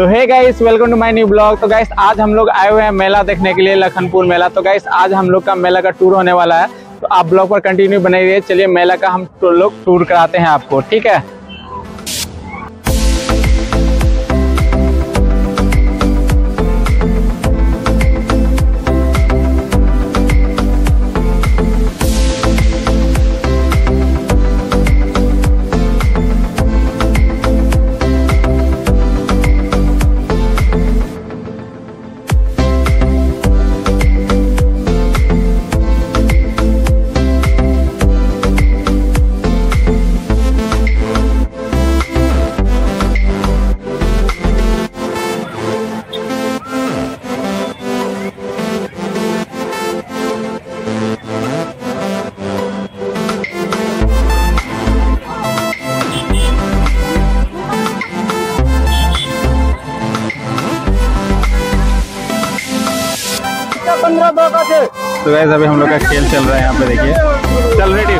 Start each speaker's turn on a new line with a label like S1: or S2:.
S1: तो hey guys welcome to my new blog तो guys आज हम लोग आए हुए हैं मेला देखने के लिए, लखनपुर मेला। तो गाइस आज हम लोग का मेला का टूर होने वाला है। तो आप ब्लॉग पर कंटिन्यू बने रहिए। चलिए, मेला का हम लोग टूर कराते हैं आपको, ठीक है? तो वैसे अभी हम लोग का खेल चल रहा है यहाँ पे, देखिए। चल रेडी